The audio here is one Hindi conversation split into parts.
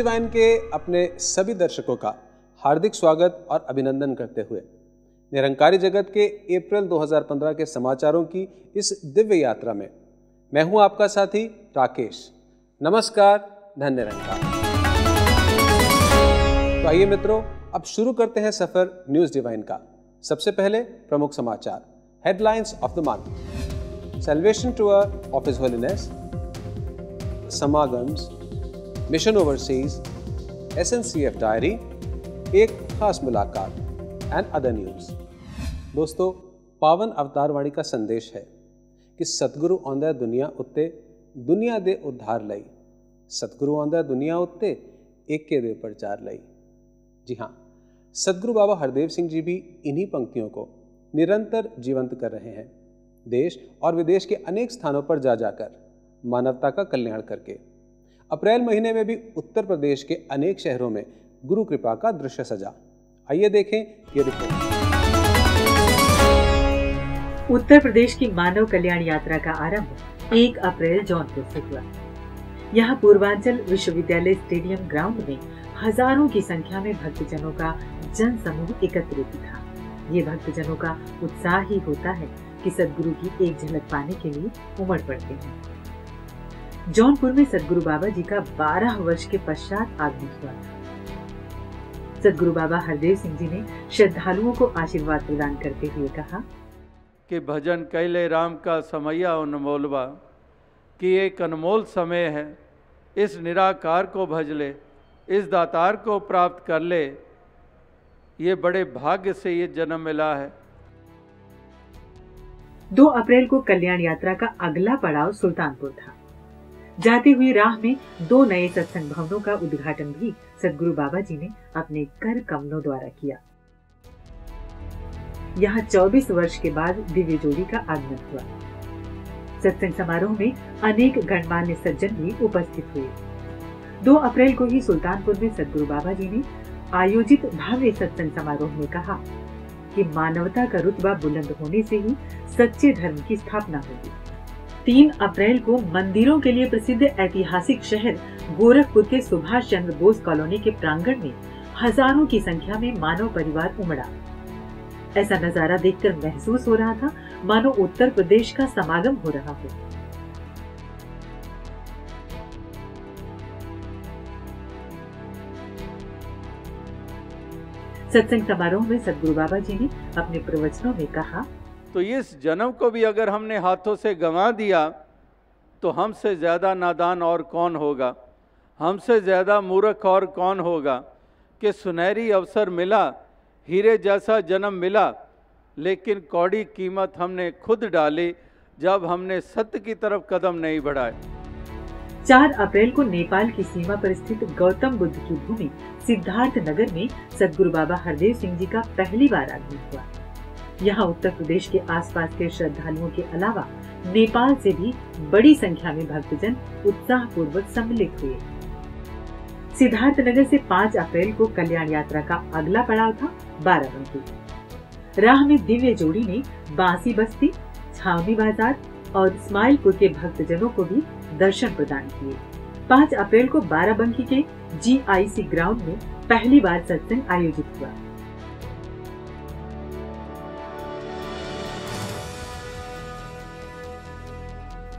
डिवाइन के अपने सभी दर्शकों का हार्दिक स्वागत और अभिनंदन करते हुए, निरंकारी जगत के अप्रैल 2015 के समाचारों की इस दिव्य यात्रा में मैं हूँ आपका साथी राकेश। नमस्कार, धन्य निरंकार। तो आइए मित्रों, अब शुरू करते हैं सफ़र न्यूज़ डिवाइन का। सबसे पहले प्रमुख समाचार, headlines of the month. Salvation tour of his holiness, समागम्स mission overseas S N C F diary एक खास मुलाकात एंड अदर न्यूज़ दोस्तों, पावन अवतारवाणी का संदेश है कि सतगुरु आंदा दुनिया उत्ते, दुनिया दे उद्धार लई। सतगुरु आंदा दुनिया उत्ते, एके दे प्रचार लई। जी हाँ सदगुरु बाबा हरदेव सिंह जी भी इन्हीं पंक्तियों को निरंतर जीवंत कर रहे हैं। देश और विदेश के अनेक स्थानों पर जा जाकर, मानवता का कल्याण करके। अप्रैल महीने में भी उत्तर प्रदेश के अनेक शहरों में गुरु कृपा का दृश्य सजा। आइए देखें ये रिपोर्ट उत्तर प्रदेश की मानव कल्याण यात्रा का आरंभ 1 अप्रैल जौनपुर से हुआ। यहाँ पूर्वांचल विश्वविद्यालय स्टेडियम ग्राउंड में हज़ारों की संख्या में भक्तजनों का जन समूह एकत्रित था। ये भक्तजनों का उत्साह ही होता है कि सदगुरु की एक झलक पाने के लिए उमड़ पड़ते हैं। जौनपुर में सदगुरु बाबा जी का 12 वर्ष के पश्चात आगमन हुआ। था सदगुरु बाबा हरदेव सिंह जी ने श्रद्धालुओं को आशीर्वाद प्रदान करते हुए कहा कि भजन कैले राम का समैया अनमोलवा कि एक अनमोल समय है इस निराकार को भज ले इस दातार को प्राप्त कर ले ये बड़े भाग्य से ये जन्म मिला है। 2 अप्रैल को कल्याण यात्रा का अगला पड़ाव सुल्तानपुर था। जाती हुई राह में दो नए सत्संग भवनों का उद्घाटन भी सदगुरु बाबा जी ने अपने कर कमलों द्वारा किया। यहाँ 24 वर्ष के बाद दिव्य जोड़ी का आगमन हुआ। सत्संग समारोह में अनेक गणमान्य सज्जन भी उपस्थित हुए। 2 अप्रैल को ही सुल्तानपुर में सदगुरु बाबा जी ने आयोजित भव्य सत्संग समारोह में कहा कि मानवता का रुतबा बुलंद होने से ही सच्चे धर्म की स्थापना होगी। तीन अप्रैल को मंदिरों के लिए प्रसिद्ध ऐतिहासिक शहर गोरखपुर के सुभाष चंद्र बोस कॉलोनी के प्रांगण में हज़ारों की संख्या में मानव परिवार उमड़ा। ऐसा नज़ारा देखकर महसूस हो रहा था, मानो उत्तर प्रदेश का समागम हो रहा हो। सत्संग समारोह में सदगुरु बाबा जी ने अपने प्रवचनों में कहा तो इस जन्म को भी अगर हमने हाथों से गंवा दिया तो हमसे ज़्यादा नादान और कौन होगा? हमसे ज़्यादा मूर्ख और कौन होगा? कि सुनहरी अवसर मिला, हीरे जैसा जन्म मिला, लेकिन कौड़ी कीमत हमने खुद डाली, जब हमने सत्य की तरफ़ कदम नहीं बढ़ाए। चार अप्रैल को नेपाल की सीमा पर स्थित गौतम बुद्ध की भूमि सिद्धार्थ नगर में सदगुरु बाबा हरदेव सिंह जी का पहली बार आगमन हुआ। यहाँ उत्तर प्रदेश के आसपास के श्रद्धालुओं के अलावा नेपाल से भी बड़ी संख्या में भक्तजन उत्साह पूर्वक सम्मिलित हुए। सिद्धार्थ नगर से 5 अप्रैल को कल्याण यात्रा का अगला पड़ाव था बाराबंकी। राह में दिव्य जोड़ी ने बांसी बस्ती, छावनी बाज़ार और इस्माइलपुर के भक्तजनों को भी दर्शन प्रदान किए। 5 अप्रैल को बाराबंकी के जीआईसी ग्राउंड में पहली बार सत्संग आयोजित हुआ।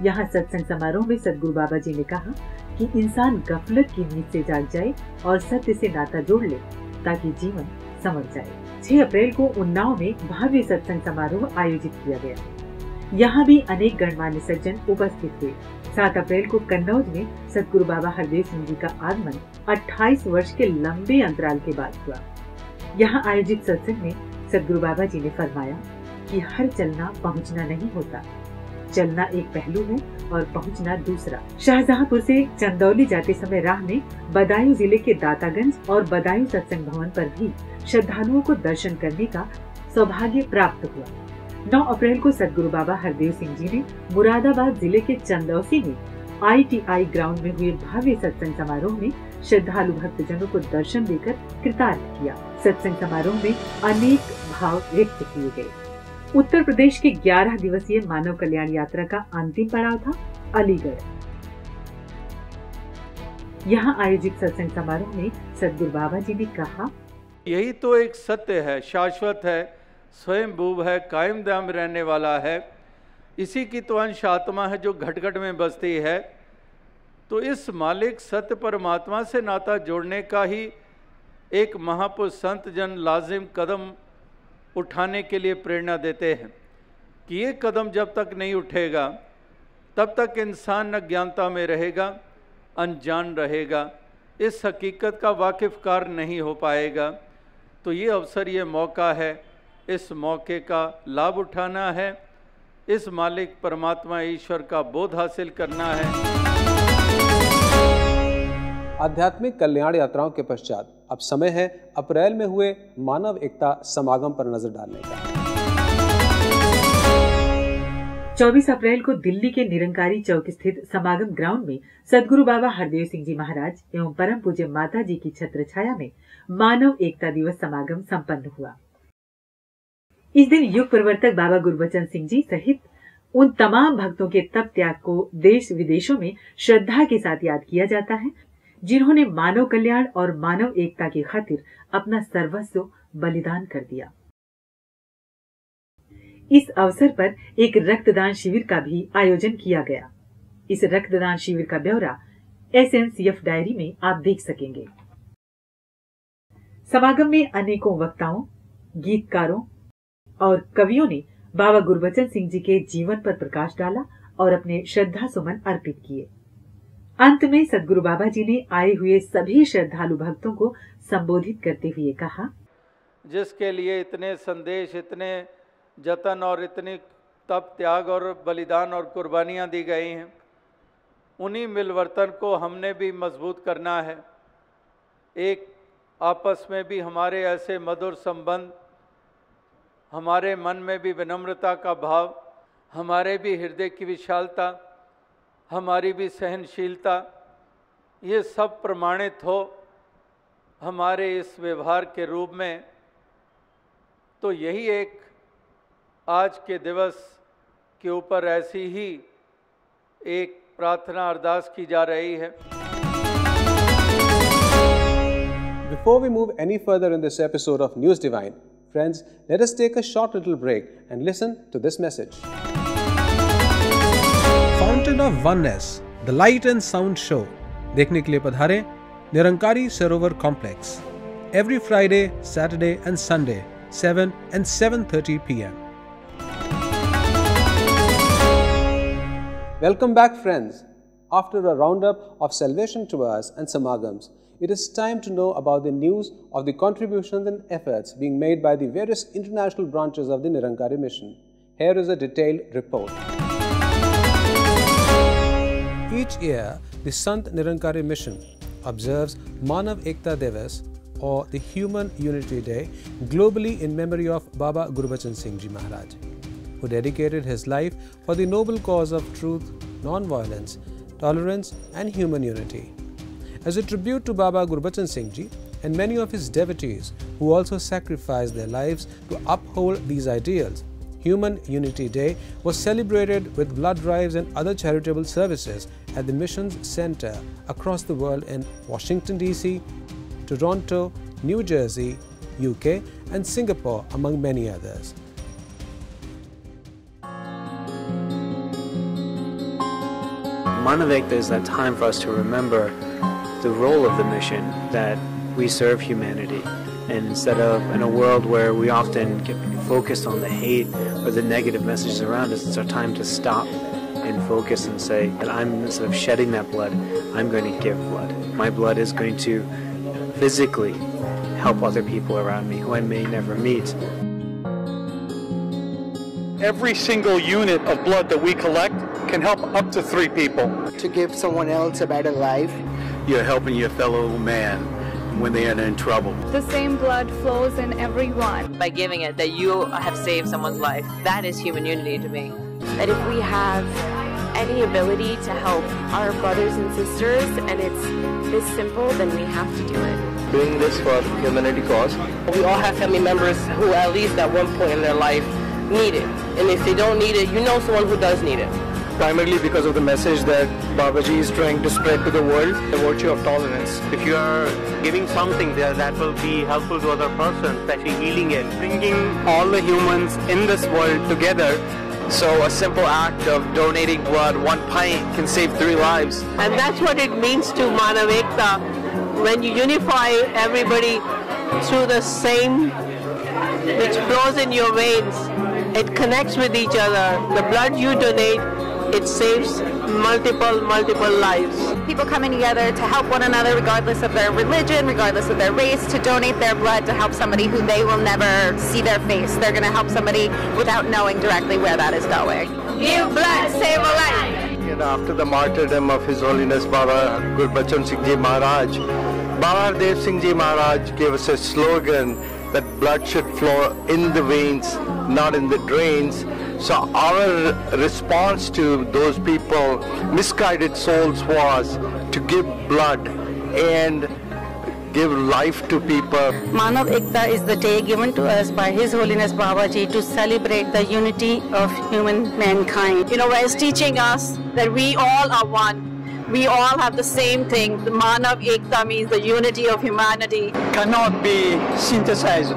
यहाँ सत्संग समारोह में सदगुरु बाबा जी ने कहा कि इंसान गफलत की नींद से जाग जाए और सत्य से नाता जोड़ ले, ताकि जीवन समझ जाए। 6 अप्रैल को उन्नाव में भव्य सत्संग समारोह आयोजित किया गया। यहाँ भी अनेक गणमान्य सज्जन उपस्थित हुए। सात अप्रैल को कन्नौज में सदगुरु बाबा हरदेव सिंह जी का आगमन 28 वर्ष के लंबे अंतराल के बाद हुआ। यहाँ आयोजित सत्संग में सदगुरु बाबा जी ने फरमाया कि हर चलना पहुँचना नहीं होता। चलना एक पहलू है और पहुँचना दूसरा। शाहजहांपुर से चंदौली जाते समय राह में बदायूं ज़िले के दातागंज और बदायूं सत्संग भवन पर भी श्रद्धालुओं को दर्शन करने का सौभाग्य प्राप्त हुआ। 9 अप्रैल को सदगुरु बाबा हरदेव सिंह जी ने मुरादाबाद ज़िले के चंदौसी में आईटीआई ग्राउंड में हुए भव्य सत्संग समारोह में श्रद्धालु भक्तजनों को दर्शन देकर कृतार्थ किया। सत्संग समारोह में अनेक भाव व्यक्त किए गए। उत्तर प्रदेश के 11 दिवसीय मानव कल्याण यात्रा का अंतिम पड़ाव था अलीगढ़। यहाँ आयोजित सत्संग समारोह में सदगुरु बाबा जी ने कहा, यही तो एक सत्य है, शाश्वत है स्वयं भूव है कायम दाम रहने वाला है। इसी की तो अंश आत्मा है जो घट घट में बसती है। तो इस मालिक सत्य परमात्मा से नाता जोड़ने का ही एक महापुरुष संत जन लाजिम कदम उठाने के लिए प्रेरणा देते हैं कि ये कदम जब तक नहीं उठेगा, तब तक इंसान अज्ञानता में रहेगा, अनजान रहेगा। इस हकीकत का वाकिफकार नहीं हो पाएगा। तो ये अवसर, ये मौका है। इस मौके का लाभ उठाना है। इस मालिक परमात्मा ईश्वर का बोध हासिल करना है। आध्यात्मिक कल्याण यात्राओं के पश्चात अब समय है अप्रैल में हुए मानव एकता समागम पर नज़र डालने का। 24 अप्रैल को दिल्ली के निरंकारी चौक स्थित समागम ग्राउंड में सदगुरु बाबा हरदेव सिंह जी महाराज एवं परम पूज्य माता जी की छत्र छाया में मानव एकता दिवस समागम संपन्न हुआ। इस दिन युग प्रवर्तक बाबा गुरबचन सिंह जी सहित उन तमाम भक्तों के तप त्याग को देश विदेशों में श्रद्धा के साथ याद किया जाता है। जिन्होंने मानव कल्याण और मानव एकता की खातिर अपना सर्वस्व बलिदान कर दिया। इस अवसर पर एक रक्तदान शिविर का भी आयोजन किया गया। इस रक्तदान शिविर का ब्यौरा S N C F diary में आप देख सकेंगे। समागम में अनेकों वक्ताओं, गीतकारों और कवियों ने बाबा गुरबचन सिंह जी के जीवन पर प्रकाश डाला और अपने श्रद्धा सुमन अर्पित किए। अंत में सदगुरु बाबा जी ने आए हुए सभी श्रद्धालु भक्तों को संबोधित करते हुए कहा। जिसके लिए इतने संदेश, इतने जतन और इतनी तप त्याग और बलिदान और कुर्बानियाँ दी गई हैं। उन्हीं मिलवर्तन को हमने भी मज़बूत करना है। एक आपस में भी हमारे ऐसे मधुर संबंध, हमारे मन में भी विनम्रता का भाव, हमारे भी हृदय की विशालता हमारी भी सहनशीलता ये सब प्रमाणित हो हमारे इस व्यवहार के रूप में तो यही एक आज के दिवस के ऊपर ऐसी ही एक प्रार्थना अरदास की जा रही है Before we move any further in this episode of News Divine, friends, let us take a short little break and listen to this message. Fountain of oneness the light and sound show देखने के लिए पधारे Nirankari Sarovar complex every Friday Saturday and Sunday 7 and 7:30 p.m. Welcome back friends. After a roundup of salvation tours and samagams, it is time to know about the news of the contributions and efforts being made by the various international branches of the Nirankari mission. Here is a detailed report. Each year, the Sant Nirankari mission observes Manav Ekta Devas or the Human Unity Day globally in memory of Baba Gurbachan Singh Ji Maharaj, who dedicated his life for the noble cause of truth, non-violence, tolerance and human unity. As a tribute to Baba Gurbachan Singh Ji and many of his devotees who also sacrificed their lives to uphold these ideals, Human Unity Day was celebrated with blood drives and other charitable services at the Missions Center across the world in Washington, D.C., Toronto, New Jersey, UK, and Singapore, among many others. Manavekta is that time for us to remember the role of the mission that we serve humanity. And instead of in a world where we often get focused on the hate or the negative messages around us, it's our time to stop and focus and say that I'm instead of shedding that blood, I'm going to give blood. My blood is going to physically help other people around me who I may never meet. Every single unit of blood that we collect can help up to three people. To give someone else a better life. You're helping your fellow man when they are in trouble. The same blood flows in everyone. By giving it, that you have saved someone's life. That is human unity to me. That if we have any ability to help our brothers and sisters and it's this simple, then we have to do it. Doing this for humanity cause. We all have family members who at least at one point in their life need it. And if they don't need it, you know someone who does need it. Primarily because of the message that Babaji is trying to spread to the world, the virtue of tolerance. If you are giving something there that will be helpful to other person, especially healing it, bringing all the humans in this world together so a simple act of donating blood, one pint, can save three lives. And that's what it means to Manavekta. When you unify everybody through the same, which flows in your veins, it connects with each other. The blood you donate, it saves multiple, multiple lives. People coming together to help one another regardless of their religion, regardless of their race, to donate their blood to help somebody who they will never see their face. They're going to help somebody without knowing directly where that is going. Give blood, save a life. And after the martyrdom of His Holiness Baba Gurbachan Singh Ji Maharaj, Baba Dev Singh Ji Maharaj gave us a slogan that blood should flow in the veins, not in the drains. So our response to those people, misguided souls, was to give blood and give life to people. Manav Ekta is the day given to us by His Holiness Babaji to celebrate the unity of human mankind. You know, where it's teaching us that we all are one. We all have the same thing. The Manav Ekta means the unity of humanity. Cannot be synthesized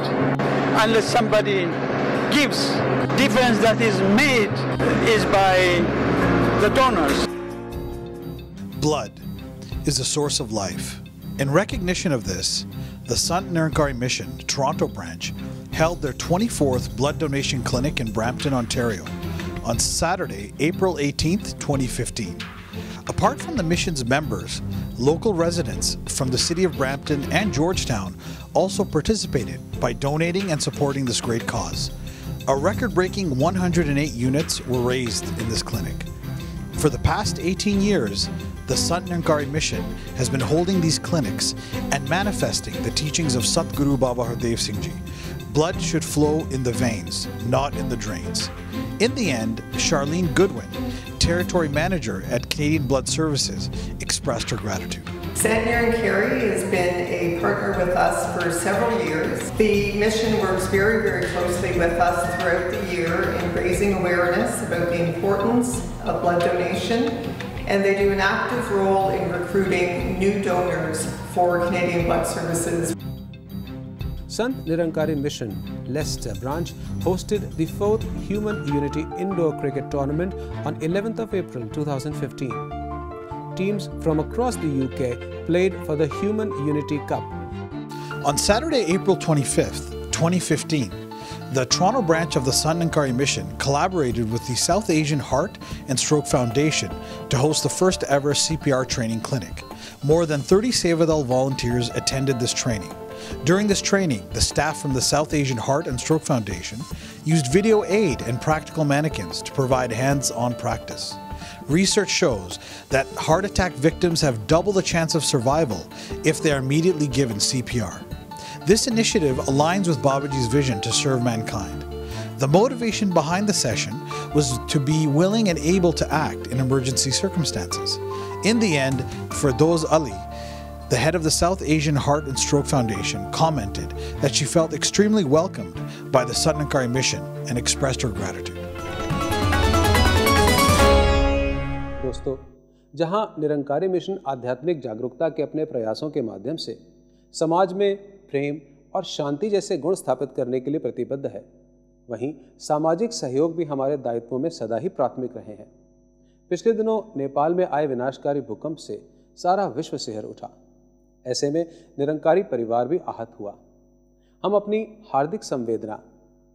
unless somebody gives. Difference that is made is by the donors. Blood is the source of life. In recognition of this, the Sant Nirankari Mission Toronto branch held their 24th blood donation clinic in Brampton, Ontario on Saturday, April 18th, 2015. Apart from the mission's members, local residents from the city of Brampton and Georgetown also participated by donating and supporting this great cause. A record breaking 108 units were raised in this clinic. For the past 18 years, the Sant mission has been holding these clinics and manifesting the teachings of Satguru Baba Hardev Singh Ji. Blood should flow in the veins, not in the drains. In the end, Charlene Goodwin, territory manager at Canadian Blood Services, expressed her gratitude. Sant Nirankari has been a partner with us for several years. The mission works very, very closely with us throughout the year in raising awareness about the importance of blood donation, and they do an active role in recruiting new donors for Canadian Blood Services. Sant Nirankari Mission Leicester branch hosted the fourth Human Unity Indoor Cricket Tournament on 11th of April 2015. Teams from across the UK played for the Human Unity Cup. On Saturday, April 25th, 2015, the Toronto branch of the Sant Nirankari Mission collaborated with the South Asian Heart and Stroke Foundation to host the first ever CPR training clinic. More than 30 Sevadal volunteers attended this training. During this training, the staff from the South Asian Heart and Stroke Foundation used video aid and practical mannequins to provide hands-on practice. Research shows that heart attack victims have double the chance of survival if they are immediately given CPR. This initiative aligns with Babaji's vision to serve mankind. The motivation behind the session was to be willing and able to act in emergency circumstances. In the end, Firdoz Ali, the head of the South Asian Heart and Stroke Foundation, commented that she felt extremely welcomed by the Sant mission and expressed her gratitude. दोस्तों, जहाँ निरंकारी मिशन आध्यात्मिक जागरूकता के अपने प्रयासों के माध्यम से समाज में प्रेम और शांति जैसे गुण स्थापित करने के लिए प्रतिबद्ध है। वहीं सामाजिक सहयोग भी हमारे दायित्वों में सदा ही प्राथमिक रहे हैं। पिछले दिनों नेपाल में आए विनाशकारी भूकंप से सारा विश्व सिहर उठा। ऐसे में निरंकारी परिवार भी आहत हुआ। हम अपनी हार्दिक संवेदना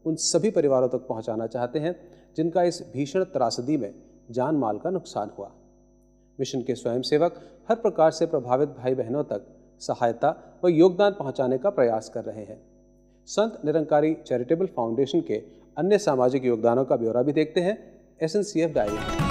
उन सभी परिवारों तक पहुंचाना चाहते हैं, जिनका इस भीषण त्रासदी में जान माल का नुकसान हुआ। मिशन के स्वयंसेवक हर प्रकार से प्रभावित भाई बहनों तक सहायता व योगदान पहुँचाने का प्रयास कर रहे हैं। संत निरंकारी चैरिटेबल फाउंडेशन के अन्य सामाजिक योगदानों का ब्यौरा भी देखते हैं। S N C F diary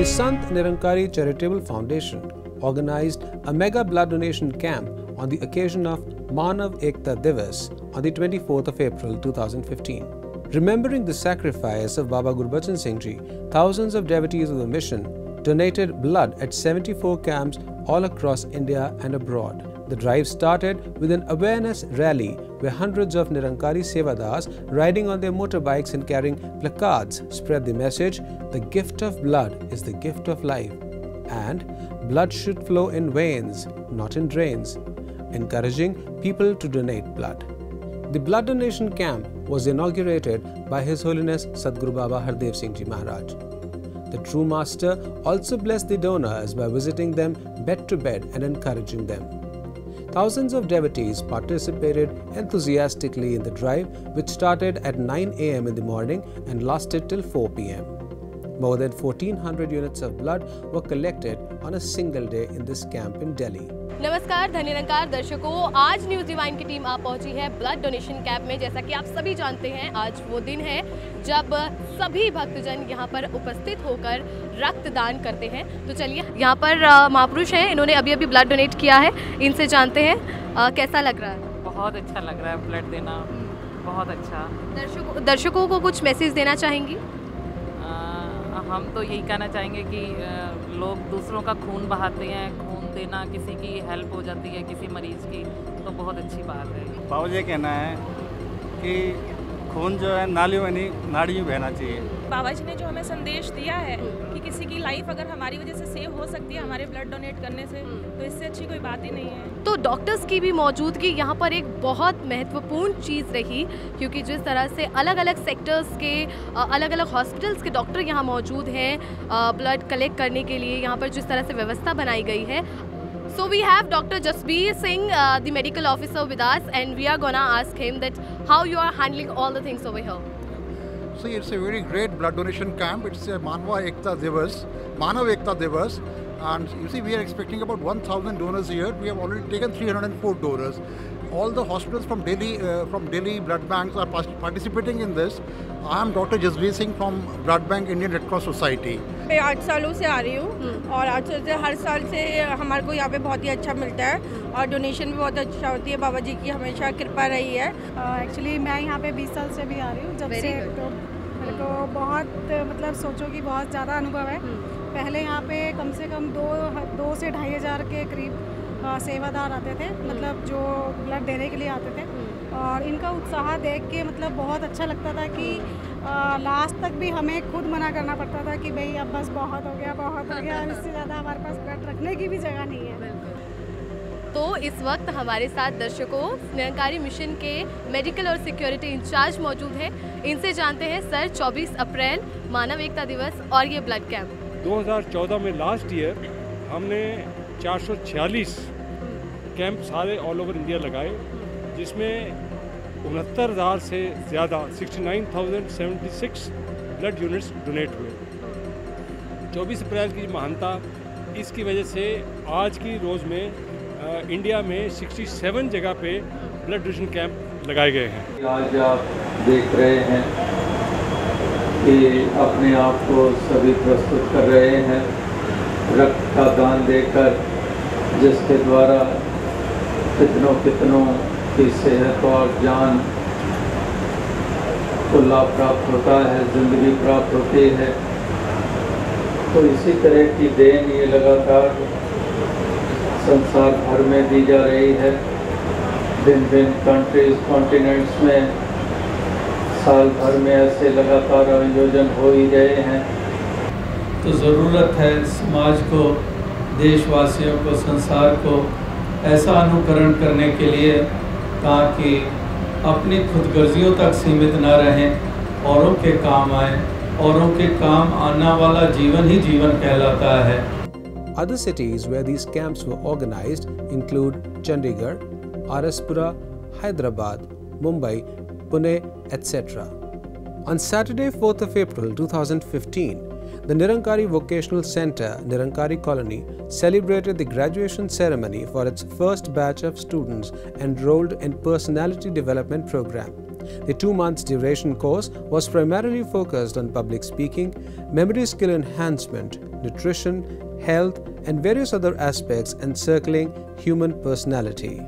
The Sant Nirankari Charitable Foundation organized a mega blood donation camp on the occasion of Manav Ekta Divas on the 24th of April 2015. Remembering the sacrifice of Baba Gurbachan Singh Ji, thousands of devotees of the mission donated blood at 74 camps all across India and abroad. The drive started with an awareness rally where hundreds of Nirankari Sevadas riding on their motorbikes and carrying placards spread the message the gift of blood is the gift of life and blood should flow in veins, not in drains, encouraging people to donate blood. The blood donation camp was inaugurated by His Holiness Sadhguru Baba Hardev Singh Ji Maharaj. The true master also blessed the donors by visiting them bed to bed and encouraging them. Thousands of devotees participated enthusiastically in the drive, which started at 9 am in the morning and lasted till 4 pm. More than 1400 units of blood were collected on a single day in this camp in Delhi. नमस्कार धन्यरंकार दर्शकों। आज न्यूज़ डिवाइन की टीम आ पहुँची है ब्लड डोनेशन कैंप में जैसा कि आप सभी जानते हैं आज वो दिन है जब सभी भक्तजन यहाँ पर उपस्थित होकर रक्तदान करते हैं। तो चलिए यहाँ पर महापुरुष हैं इन्होंने अभी अभी ब्लड डोनेट किया है इनसे जानते हैं आ, कैसा लग रहा है? बहुत अच्छा लग रहा है ब्लड देना बहुत अच्छा। दर्शकों दर्शकों को कुछ मैसेज देना चाहेंगी? हम तो यही कहना चाहेंगे कि लोग दूसरों का खून बहाते हैं देना किसी की हेल्प हो जाती है किसी मरीज़ की तो बहुत अच्छी बात है। बाबू जी कहना है कि खून जो है नालियों में नहीं नाड़ियों में बहना चाहिए। बाबा जी ने जो हमें संदेश दिया है कि किसी की लाइफ अगर हमारी वजह से सेव हो सकती है हमारे ब्लड डोनेट करने से तो इससे अच्छी कोई बात ही नहीं है। तो डॉक्टर्स की भी मौजूदगी यहाँ पर एक बहुत महत्वपूर्ण चीज़ रही क्योंकि जिस तरह से अलग अलग सेक्टर्स के अलग अलग हॉस्पिटल्स के डॉक्टर यहाँ मौजूद हैं ब्लड कलेक्ट करने के लिए यहाँ पर जिस तरह से व्यवस्था बनाई गई है So we have Dr. Jasbir Singh, uh, the medical officer with us, and we are gonna ask him that how you are handling all the things over here. See, it's a very great blood donation camp. It's a Manva Ekta Devas, Manav Ekta Devas. And you see, we are expecting about 1,000 donors here. We have already taken 304 donors. All the hospitals from Delhi, uh, from Delhi blood banks are participating in this. I am Dr. Jasbir Singh from Blood Bank Indian Red Cross Society. मैं आठ सालों से आ रही हूँ और आठ साल से हर साल से हमारे को यहाँ पे बहुत ही अच्छा मिलता है और डोनेशन भी बहुत अच्छा होती है बाबा जी की हमेशा कृपा रही है एक्चुअली uh, मैं यहाँ पे 20 साल से भी आ रही हूँ जब से तो मेरे को बहुत मतलब सोचो कि बहुत ज़्यादा अनुभव है पहले यहाँ पे कम से कम दो दो से ढाई हज़ार के करीब सेवादार आते थे मतलब जो ब्लड देने के लिए आते थे। और इनका उत्साह देख के मतलब बहुत अच्छा लगता था कि लास्ट तक भी हमें खुद मना करना पड़ता था कि भाई अब बस बहुत हो गया बहुत हो गया इससे ज़्यादा हमारे पास ब्लड रखने की भी जगह नहीं है। तो इस वक्त हमारे साथ दर्शकों निरंकारी मिशन के मेडिकल और सिक्योरिटी इंचार्ज मौजूद हैं। इनसे जानते हैं सर 24 अप्रैल मानव एकता दिवस और ये ब्लड कैंप 2014 में लास्ट ईयर हमने 446 कैंप सारे ऑल ओवर इंडिया लगाए जिसमें उनहत्तर हज़ार से ज़्यादा 69,076 ब्लड यूनिट्स डोनेट हुए। 24 अप्रैल की महानता इसकी वजह से आज की रोज़ में इंडिया में 67 जगह पे ब्लड डोनेशन कैंप लगाए गए हैं। आज आप देख रहे हैं कि अपने आप को सभी प्रस्तुत कर रहे हैं? रक्त का दान देकर जिसके द्वारा कितनों कितनों की सेहत और जान को लाभ प्राप्त होता है, ज़िंदगी प्राप्त होती है। तो इसी तरह की देन ये लगातार संसार भर में दी जा रही है। भिन्न भिन्न कंट्रीज़ कॉन्टिनेंट्स में साल भर में ऐसे लगातार आयोजन हो ही गए हैं। तो ज़रूरत है समाज को देशवासियों को संसार को ऐसा अनुकरण करने के लिए ताकि अपनी खुदगर्जियों तक सीमित न रहें औरों के काम आए औरों के काम आने वाला जीवन ही जीवन कहलाता है Other cities where these camps were organized include Chandigarh, Araspura, Hyderabad, Mumbai, Pune, etc. On Saturday, 4th of April 2015, the Nirankari Vocational Center, Nirankari Colony, celebrated the graduation ceremony for its first batch of students enrolled in Personality Development Program. The two months duration course was primarily focused on public speaking, memory skill enhancement, nutrition, health, and various other aspects encircling human personality.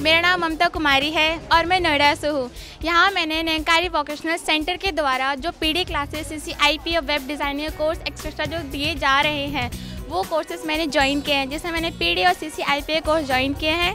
मेरा नाम ममता कुमारी है और मैं नोएडा से हूँ। यहाँ मैंने नैकारी वोकेशनल सेंटर के द्वारा जो P D classes C C I P और वेब डिज़ाइनिंग कोर्स एक्सेट्रा जो दिए जा रहे हैं वो कोर्सेज मैंने ज्वाइन किए हैं। जिसमें मैंने पी डी और C C I P course join किए हैं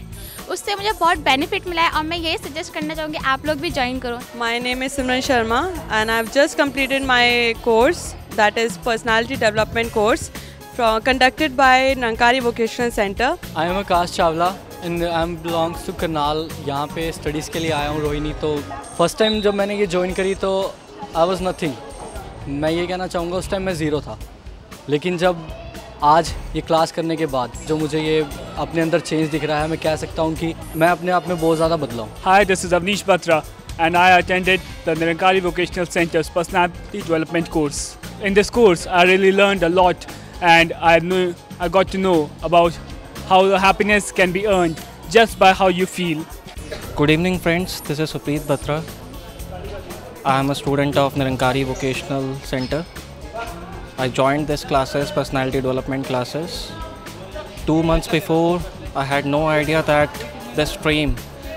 उससे मुझे बहुत बेनिफिट मिला है और मैं यही सजेस्ट करना चाहूँगी आप लोग भी ज्वाइन करो। My name is Simran Sharma and I've just completed my course that is personality development course from, conducted by Nankari Vocational Center. I am Akash Chawla and I am belongs to Karnal यहाँ पे स्टडीज़ के लिए आया हूँ, रोहिणी। तो फ़र्स्ट टाइम जब मैंने ये ज्वाइन करी तो आई वॉज़ नथिंग मैं ये कहना चाहूँगा, उस टाइम मैं ज़ीरो था। लेकिन जब आज ये क्लास करने के बाद जो मुझे ये अपने अंदर चेंज दिख रहा है, मैं कह सकता हूँ कि मैं अपने आप में बहुत ज़्यादा बदला हूँ। Hi this is Avneesh Batra and I attended the Nirankari vocational centres personality development course in this course I really learn a lot and I I got to know about how the happiness can be earned just by how you feel. Good evening, friends. This is Supreet Batra. I am a student of Nirankari Vocational Center. I joined this classes, personality development classes. Two months before, I had no idea that this stream,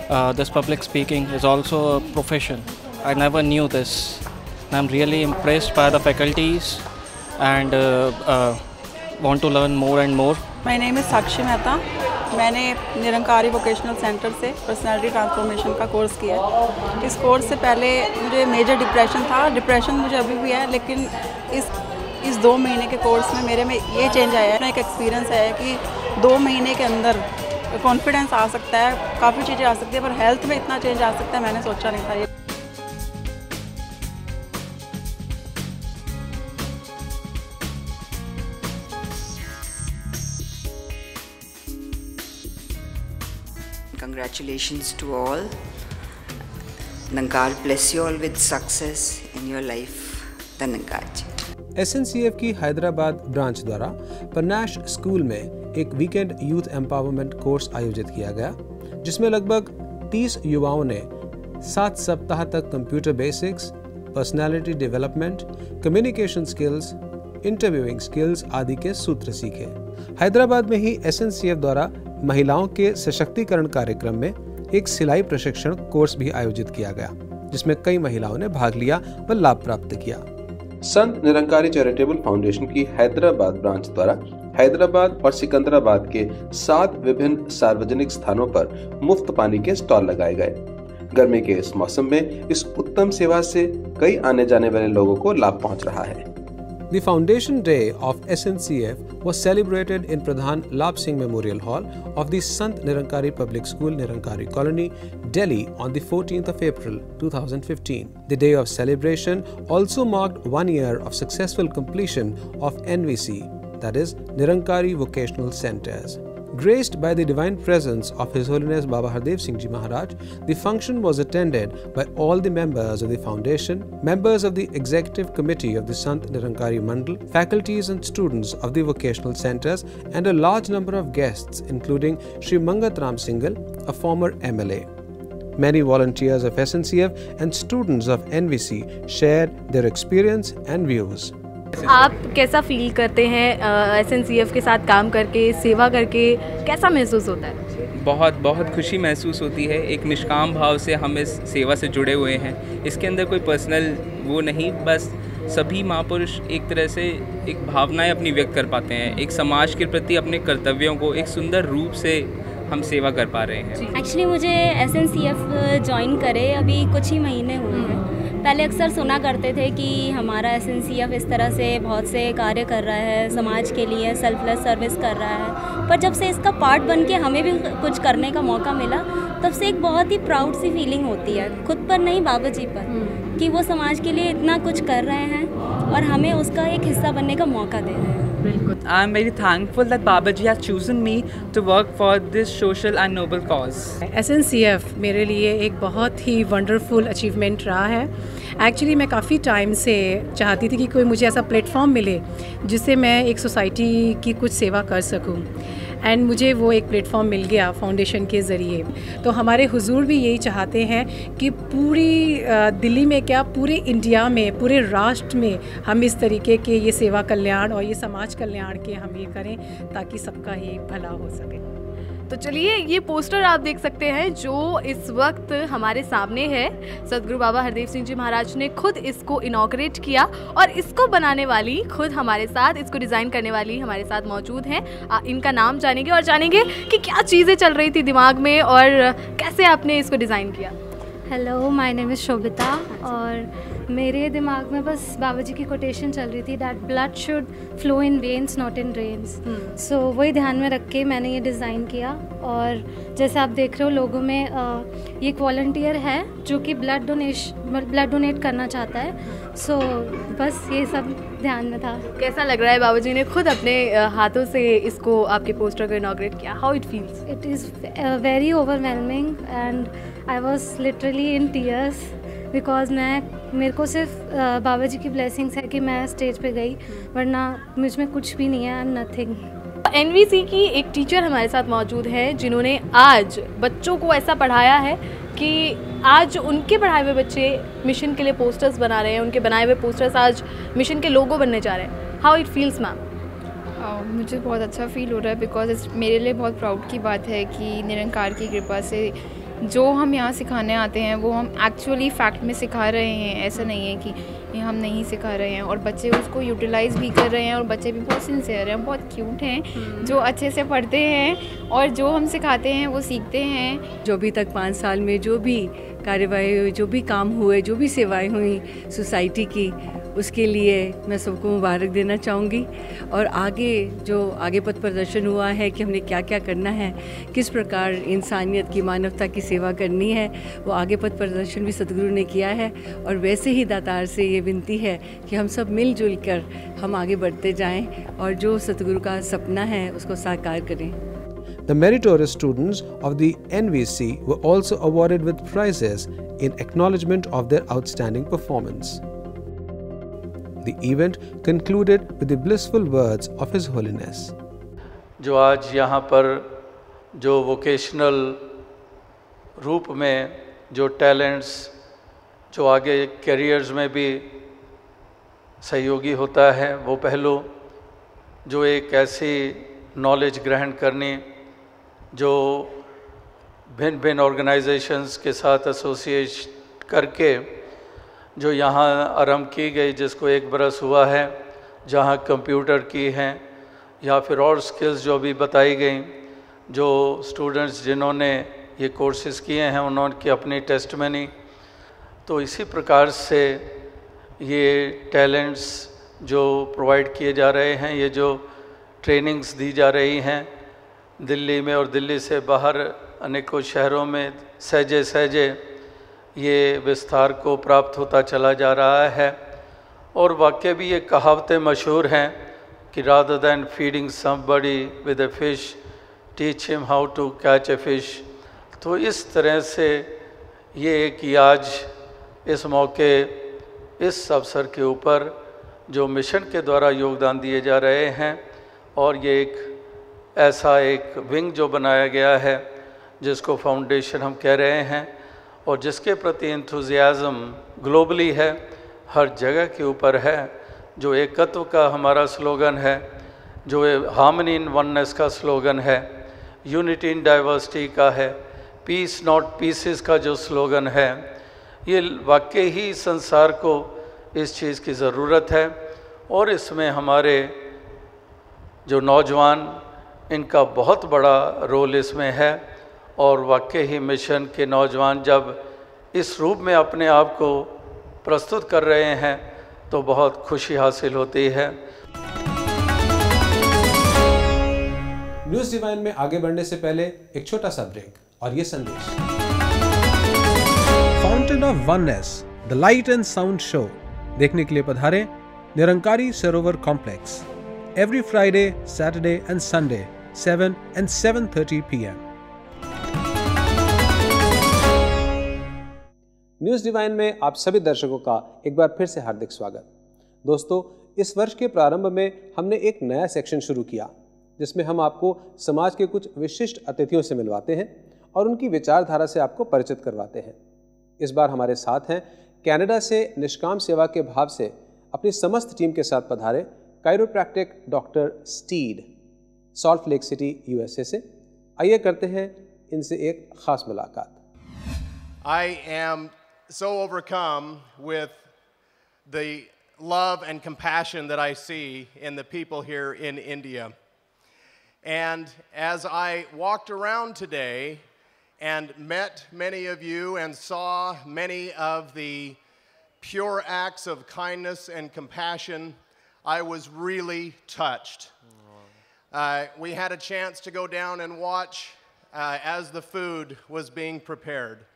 uh, this public speaking, is also a profession. I never knew this. I'm really impressed by the faculties and uh, uh, want to learn more and more. My name is Sakshi Mehta. मैंने निरंकारी वोकेशनल सेंटर से पर्सनालिटी ट्रांसफॉर्मेशन का कोर्स किया है। इस कोर्स से पहले मुझे मेजर डिप्रेशन था। डिप्रेशन मुझे अभी भी है, लेकिन इस इस दो महीने के कोर्स में मेरे में ये चेंज आया है। एक एक्सपीरियंस है कि दो महीने के अंदर कॉन्फिडेंस आ सकता है, काफ़ी चीज़ें आ सकती है, पर हेल्थ में इतना चेंज आ सकता है, मैंने सोचा नहीं था ये। Congratulations to all. Nankar bless you all with success in your life. Dhanankar. एस की हैदराबाद ब्रांच द्वारा पन्नाश स्कूल में एक वीकेंड यूथ एम्पावरमेंट कोर्स आयोजित किया गया, जिसमें लगभग 30 युवाओं ने सात सप्ताह तक computer basics personality development communication skills interviewing skills आदि के सूत्र सीखे हैदराबाद में ही एसएनसीएफ द्वारा महिलाओं के सशक्तिकरण कार्यक्रम में एक सिलाई प्रशिक्षण कोर्स भी आयोजित किया गया, जिसमें कई महिलाओं ने भाग लिया व लाभ प्राप्त किया। संत निरंकारी चैरिटेबल फाउंडेशन की हैदराबाद ब्रांच द्वारा हैदराबाद और सिकंदराबाद के सात विभिन्न सार्वजनिक स्थानों पर मुफ़्त पानी के स्टॉल लगाए गए। गर्मी के इस मौसम में इस उत्तम सेवा से कई आने जाने वाले लोगों को लाभ पहुँच रहा है। The foundation day of SNCF was celebrated in Pradhan Lab Singh Memorial Hall of the Sant Nirankari Public School, Nirankari Colony, Delhi on the 14th of April 2015. The day of celebration also marked one year of successful completion of NVC, that is Nirankari Vocational Centers. Graced by the divine presence of His Holiness Baba Hardev Singh Ji Maharaj, the function was attended by all the members of the foundation, members of the executive committee of the Sant Nirankari Mandal, faculties and students of the vocational centers, and a large number of guests, including Sri Mangat Ram Singhal, a former MLA. Many volunteers of SNCF and students of NVC shared their experience and views. आप कैसा फील करते हैं एस एन सी एफ़ के साथ काम करके सेवा करके कैसा महसूस होता है? बहुत बहुत खुशी महसूस होती है। एक निष्काम भाव से हम इस सेवा से जुड़े हुए हैं। इसके अंदर कोई पर्सनल वो नहीं बस सभी महापुरुष एक तरह से एक भावनाएँ अपनी व्यक्त कर पाते हैं। एक समाज के प्रति अपने कर्तव्यों को एक सुंदर रूप से हम सेवा कर पा रहे हैं। एक्चुअली मुझे S N C F join करे अभी कुछ ही महीने हुए हैं। पहले अक्सर सुना करते थे कि हमारा एस एन सी एफ़ इस तरह से बहुत से कार्य कर रहा है समाज के लिए सेल्फलेस सर्विस कर रहा है। पर जब से इसका पार्ट बन के हमें भी कुछ करने का मौका मिला तब से एक बहुत ही प्राउड सी फीलिंग होती है खुद पर नहीं बाबा जी पर कि वो समाज के लिए इतना कुछ कर रहे हैं और हमें उसका एक हिस्सा बनने का मौका दे रहे हैं। I very thankful that Baba ji has chosen me to work for this social and noble cause S N C F मेरे लिए एक बहुत ही वंडरफुल अचीवमेंट रहा है। एक्चुअली मैं काफ़ी टाइम से चाहती थी कि कोई मुझे ऐसा प्लेटफॉर्म मिले जिससे मैं एक सोसाइटी की कुछ सेवा कर सकूँ। एंड मुझे वो एक प्लेटफॉर्म मिल गया फाउंडेशन के ज़रिए। तो हमारे हुजूर भी यही चाहते हैं कि पूरी दिल्ली में क्या, पूरे इंडिया में, पूरे राष्ट्र में हम इस तरीके के ये सेवा कल्याण और ये समाज कल्याण के हम ये करें ताकि सबका ही भला हो सके। तो चलिए, ये पोस्टर आप देख सकते हैं जो इस वक्त हमारे सामने है। सदगुरु बाबा हरदेव सिंह जी महाराज ने खुद इसको इनाग्रेट किया और इसको बनाने वाली खुद हमारे साथ, इसको डिज़ाइन करने वाली हमारे साथ मौजूद हैं। इनका नाम जानेंगे और जानेंगे कि क्या चीज़ें चल रही थी दिमाग में और कैसे आपने इसको डिज़ाइन किया। Hello my name is Shobhita और मेरे दिमाग में बस बाबा जी की कोटेशन चल रही थी that blood should flow in veins not in rains so वही ध्यान में रख के मैंने ये डिज़ाइन किया और जैसे आप देख रहे हो लोगों में आ, ये एक वॉल्टियर है जो कि ब्लड डोनेशन ब्लड डोनेट करना चाहता है। सो so, बस ये सब ध्यान में था। कैसा लग रहा है बाबा जी ने खुद अपने हाथों से इसको आपके पोस्टर को इनाग्रेट किया? How it feels it is very overwhelming and I was literally in tears because मैं मेरे को सिर्फ़ बाबा जी की ब्लेसिंग्स है कि मैं स्टेज पे गई वरना मुझमें कुछ भी नहीं है आई एम नथिंग एनवीसी की एक टीचर हमारे साथ मौजूद है जिन्होंने आज बच्चों को ऐसा पढ़ाया है कि आज उनके पढ़ाए हुए बच्चे मिशन के लिए पोस्टर्स बना रहे हैं उनके बनाए हुए पोस्टर्स आज मिशन के लोगो बनने जा रहे हैं. हाउ इट फील्स मैम मुझे बहुत अच्छा फील हो रहा है बिकॉज़ मेरे लिए बहुत प्राउड की बात है कि निरंकार की कृपा से जो हम यहाँ सिखाने आते हैं वो हम एक्चुअली फैक्ट में सिखा रहे हैं ऐसा नहीं है कि हम नहीं सिखा रहे हैं और बच्चे उसको यूटिलाइज़ भी कर रहे हैं और बच्चे भी बहुत सिंसियर हैं बहुत क्यूट हैं हम्म। जो अच्छे से पढ़ते हैं और जो हम सिखाते हैं वो सीखते हैं जो अभी तक पाँच साल में जो भी कार्यवाही हुई जो भी काम हुए जो भी सेवाएँ हुई सोसाइटी की उसके लिए मैं सबको मुबारक देना चाहूँगी। और आगे जो आगे पथ प्रदर्शन हुआ है कि हमने क्या क्या करना है, किस प्रकार इंसानियत की मानवता की सेवा करनी है, वो आगे पथ प्रदर्शन भी सतगुरु ने किया है। और वैसे ही दातार से ये विनती है कि हम सब मिलजुल कर हम आगे बढ़ते जाएँ और जो सतगुरु का सपना है उसको साकार करें। The meritorious students of the NVC were also awarded with prizes in acknowledgement of their outstanding performance. The event concluded with the blissful words of His Holiness. जो आज यहाँ पर जो वोकेशनल रूप में जो टैलेंट्स जो आगे करियर्स में भी सहयोगी होता है, वो पहलू जो एक ऐसी नॉलेज ग्रहण करनी, जो भिन्न भिन्न ऑर्गेनाइजेशंस के साथ एसोसिएट करके जो यहाँ आरंभ की गई, जिसको एक बरस हुआ है, जहाँ कंप्यूटर की हैं, या फिर और स्किल्स जो भी बताई गई, जो स्टूडेंट्स जिन्होंने ये कोर्सेज़ किए हैं उन्होंने की अपनी टेस्ट मनी तो इसी प्रकार से ये टैलेंट्स जो प्रोवाइड किए जा रहे हैं, ये जो ट्रेनिंग्स दी जा रही हैं, दिल्ली में और दिल्ली से बाहर अनेकों शहरों में सहजे सहजे ये विस्तार को प्राप्त होता चला जा रहा है और वाक्य भी ये कहावतें मशहूर हैं कि rather than feeding somebody with a fish teach him how to catch a fish तो इस तरह से ये कि आज इस मौके, इस अवसर के ऊपर जो मिशन के द्वारा योगदान दिए जा रहे हैं और ये एक ऐसा एक विंग जो बनाया गया है जिसको फाउंडेशन हम कह रहे हैं। और जिसके प्रति इंथुजियाज़म ग्लोबली है, हर जगह के ऊपर है, जो एकत्व का हमारा स्लोगन है, जो हार्मनी इन वननेस का स्लोगन है यूनिटी इन डाइवर्सिटी का है पीस नॉट पीसेस का जो स्लोगन है, ये वाकई ही संसार को इस चीज़ की ज़रूरत है। और इसमें हमारे जो नौजवान, इनका बहुत बड़ा रोल इसमें है। और वाकई ही मिशन के नौजवान जब इस रूप में अपने आप को प्रस्तुत कर रहे हैं तो बहुत खुशी हासिल होती है। न्यूज़ डिवाइन में आगे बढ़ने से पहले एक छोटा सा ब्रेक और ये संदेश। Fountain of oneness the light and sound show देखने के लिए पधारे Nirankari Sarovar complex. Every Friday Saturday and Sunday 7 and 7:30 PM news divine में आप सभी दर्शकों का एक बार फिर से हार्दिक स्वागत। दोस्तों, इस वर्ष के प्रारंभ में हमने एक नया सेक्शन शुरू किया, जिसमें हम आपको समाज के कुछ विशिष्ट अतिथियों से मिलवाते हैं और उनकी विचारधारा से आपको परिचित करवाते हैं। इस बार हमारे साथ हैं कनाडा से निष्काम सेवा के भाव से अपनी समस्त टीम के साथ पधारे chiropractic doctor Steed, Salt Lake City, USA से। आइए करते हैं इनसे एक खास मुलाकात। I am so overcome with the love and compassion that I see in the people here in India. And as I walked around today and met many of you and saw many of the pure acts of kindness and compassion, I was really touched. Uh, we had a chance to go down and watch uh, as the food was being prepared.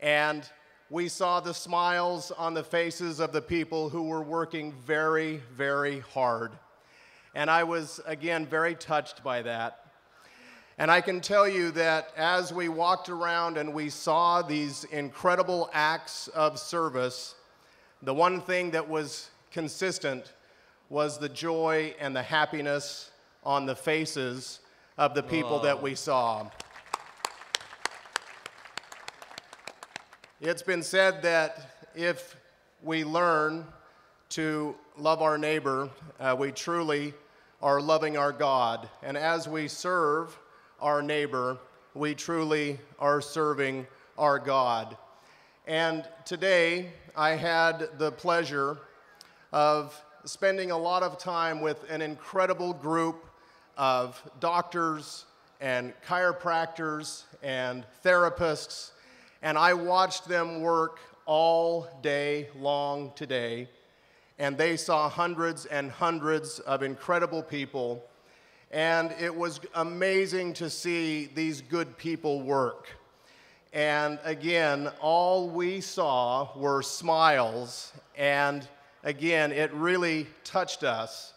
And we saw the smiles on the faces of the people who were working very, very hard. And I was, again, very touched by that. And I can tell you that as we walked around and we saw these incredible acts of service, the one thing that was consistent was the joy and the happiness on the faces of the people that oh. we saw. It's been said that if we learn to love our neighbor, uh, we truly are loving our God. And as we serve our neighbor, we truly are serving our God. And today, I had the pleasure of spending a lot of time with an incredible group of doctors and chiropractors and therapists, and I watched them work all day long today. And they saw hundreds and hundreds of incredible people. And it was amazing to see these good people work. And again, all we saw were smiles. And again, it really touched us.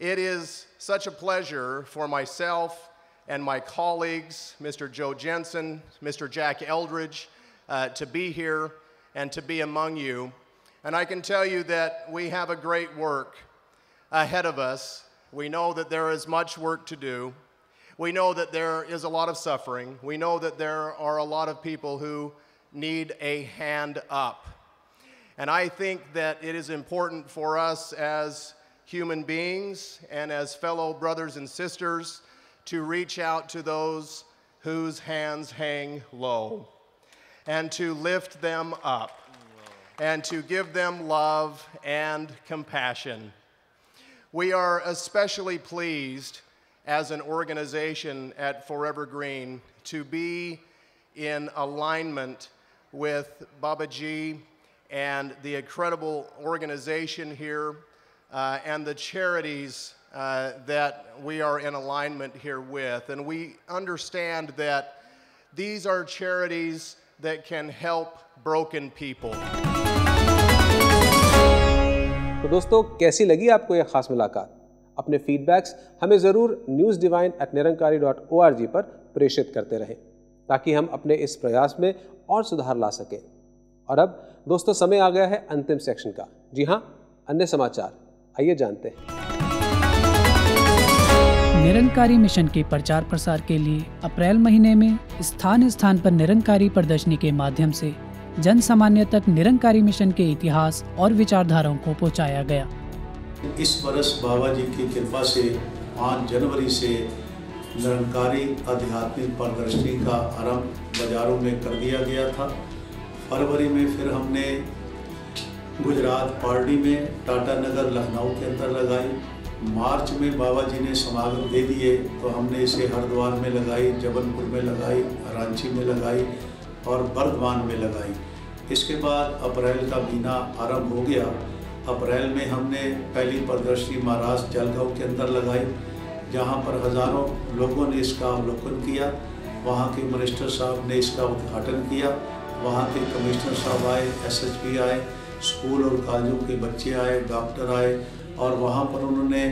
It is such a pleasure for myself and my colleagues, Mr. Joe Jensen, Mr. Jack Eldridge, uh, to be here and to be among you. And I can tell you that we have a great work ahead of us. We know that there is much work to do. We know that there is a lot of suffering. We know that there are a lot of people who need a hand up. And I think that it is important for us as human beings and as fellow brothers and sisters to reach out to those whose hands hang low and to lift them up and to give them love and compassion. We are especially pleased as an organization at Forever Green to be in alignment with Babaji and the incredible organization here uh, and the charities uh, that we are in alignment here with. And we understand that these are charities that can help broken people. तो दोस्तों कैसी लगी आपको यह खास मुलाकात अपने फीडबैक्स हमें ज़रूर news divine at Nirankari dot O R G पर प्रेषित करते रहें ताकि हम अपने इस प्रयास में और सुधार ला सकें और अब दोस्तों समय आ गया है अंतिम सेक्शन का जी हाँ अन्य समाचार आइए जानते हैं निरंकारी मिशन के प्रचार प्रसार के लिए अप्रैल महीने में स्थान स्थान पर निरंकारी प्रदर्शनी के माध्यम से जन सामान्य तक निरंकारी मिशन के इतिहास और विचारधाराओं को पहुँचाया गया। इस वर्ष बाबा जी की कृपा से पाँच जनवरी से निरंकारी आध्यात्मिक प्रदर्शनी का आरंभ बाजारों में कर दिया गया था। फरवरी में फिर हमने गुजरात पार्टी में टाटा नगर लखनऊ के अंदर लगाई। मार्च में बाबा जी ने समागम दे दिए तो हमने इसे हरिद्वार में लगाई, जबलपुर में लगाई, रांची में लगाई और बर्धमान में लगाई। इसके बाद अप्रैल का महीना आरंभ हो गया। अप्रैल में हमने पहली प्रदर्शनी महाराष्ट्र जलगांव के अंदर लगाई, जहाँ पर हज़ारों लोगों ने इसका अवलोकन किया। वहाँ के मिनिस्टर साहब ने इसका उद्घाटन किया। वहाँ के कमिश्नर साहब आए एसएसपी आए, स्कूल और कॉलेजों के बच्चे आए, डॉक्टर आए और वहाँ पर उन्होंने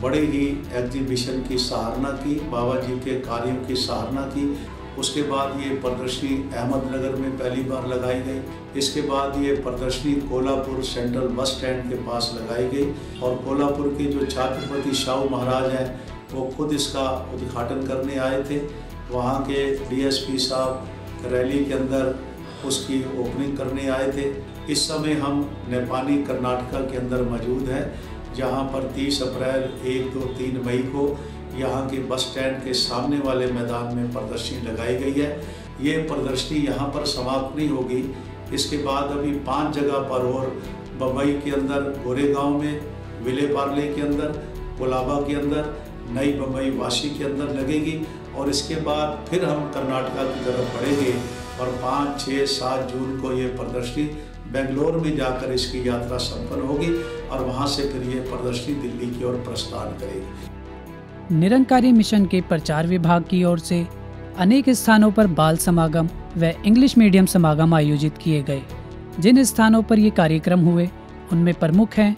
बड़े ही एग्जीबिशन की सराहना की, बाबा जी के कार्यों की सराहना की। उसके बाद ये प्रदर्शनी अहमदनगर में पहली बार लगाई गई। इसके बाद ये प्रदर्शनी कोल्हापुर सेंट्रल बस स्टैंड के पास लगाई गई और कोल्हापुर के जो छात्रपति शाहू महाराज हैं, वो खुद इसका उद्घाटन करने आए थे। वहाँ के डीएसपी साहब रैली के अंदर उसकी ओपनिंग करने आए थे। इस समय हम नेपाली कर्नाटका के अंदर मौजूद हैं। जहाँ पर 30 अप्रैल, एक, दो, तीन मई को यहाँ के बस स्टैंड के सामने वाले मैदान में प्रदर्शनी लगाई गई है। ये प्रदर्शनी यहाँ पर समाप्त नहीं होगी। इसके बाद अभी पाँच जगह पर और बम्बई के अंदर, गोरेगांव में, विले पार्ले के अंदर, कोलाबा के अंदर, नई बम्बई वाशी के अंदर लगेगी और इसके बाद फिर हम कर्नाटका की तरफ़ बढ़ेंगे और पाँच छः सात जून को ये प्रदर्शनी बेंगलोर में जाकर इसकी यात्रा संपन्न होगी। और वहाँ से फिर ये प्रदर्शनी दिल्ली की ओर प्रस्थान करेगी। निरंकारी मिशन के प्रचार विभाग की ओर से अनेक स्थानों पर बाल समागम व इंग्लिश मीडियम समागम आयोजित किए गए। जिन स्थानों पर ये कार्यक्रम हुए, उनमें प्रमुख हैं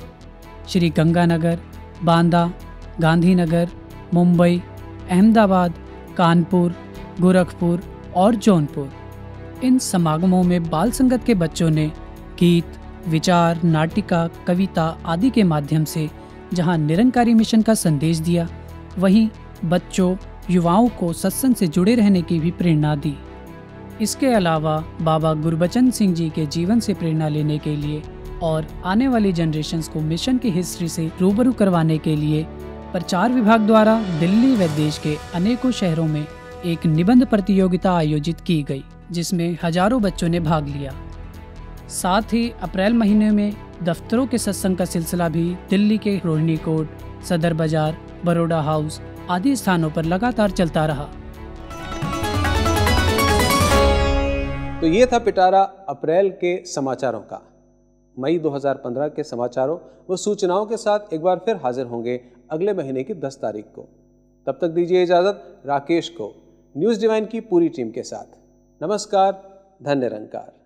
श्री गंगानगर, बांदा, गांधीनगर, मुंबई, अहमदाबाद, कानपुर, गोरखपुर और जौनपुर। इन समागमों में बाल संगत के बच्चों ने गीत विचार, नाटिका, कविता आदि के माध्यम से जहाँ निरंकारी मिशन का संदेश दिया, वहीं बच्चों, युवाओं को सत्संग से जुड़े रहने की भी प्रेरणा दी। इसके अलावा बाबा गुरबचन सिंह जी के जीवन से प्रेरणा लेने के लिए और आने वाली जनरेशन को मिशन की हिस्ट्री से रूबरू करवाने के लिए प्रचार विभाग द्वारा दिल्ली व देश के अनेकों शहरों में एक निबंध प्रतियोगिता आयोजित की गई, जिसमें हज़ारों बच्चों ने भाग लिया। साथ ही अप्रैल महीने में दफ्तरों के सत्संग का सिलसिला भी दिल्ली के रोहिणी कोट सदर बाज़ार, बरोडा हाउस आदि स्थानों पर लगातार चलता रहा। तो ये था पिटारा अप्रैल के समाचारों का। मई 2015 के समाचारों व सूचनाओं के साथ एक बार फिर हाजिर होंगे अगले महीने की 10 तारीख को। तब तक दीजिए इजाज़त राकेश को, न्यूज़ डिवाइन की पूरी टीम के साथ। नमस्कार, धन्य निरंकार